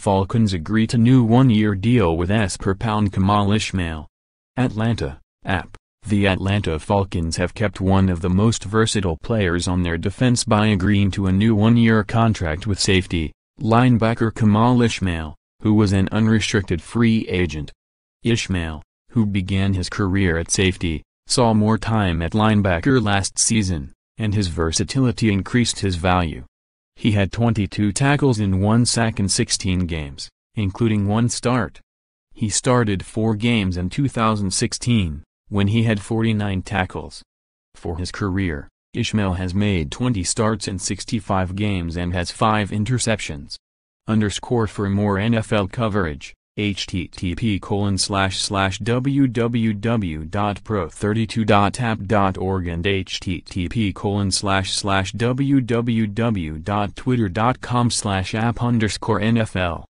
Falcons agree to new one-year deal with S per pound Kemal Ishmael. Atlanta, App. The Atlanta Falcons have kept one of the most versatile players on their defense by agreeing to a new one-year contract with safety, linebacker Kemal Ishmael, who was an unrestricted free agent. Ishmael, who began his career at safety, saw more time at linebacker last season, and his versatility increased his value. He had 22 tackles in one sack in 16 games, including one start. He started four games in 2016, when he had 49 tackles. For his career, Ishmael has made 20 starts in 65 games and has 5 interceptions. Underscore for more NFL coverage, http colon slash slash www.pro32.app.org and http colon slash slash www.twitter.com slash app underscore NFL.